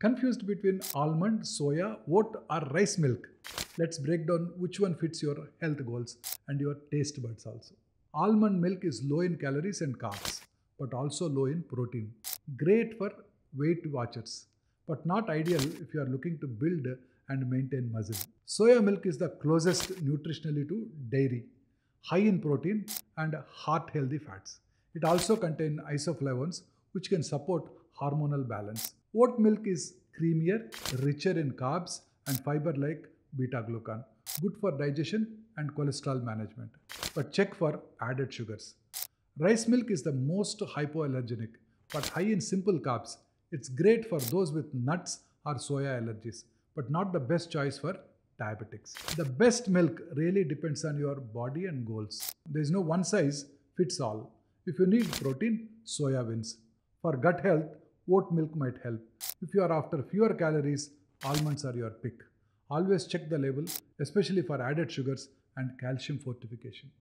Confused between almond, soya, oat, or rice milk? Let's break down which one fits your health goals and your taste buds also. Almond milk is low in calories and carbs, but also low in protein. Great for Weight Watchers, but not ideal if you are looking to build and maintain muscle. Soya milk is the closest nutritionally to dairy, high in protein and heart healthy fats. It also contains isoflavones, which can support hormonal balance. Oat milk is creamier, richer in carbs and fiber like beta glucan, good for digestion and cholesterol management. But check for added sugars. Rice milk is the most hypoallergenic, but high in simple carbs. It's great for those with nuts or soya allergies, but not the best choice for diabetics. The best milk really depends on your body and goals. There is no one size fits all. If you need protein, soya wins. For gut health, oat milk might help. If you are after fewer calories, almonds are your pick. Always check the label, especially for added sugars and calcium fortification.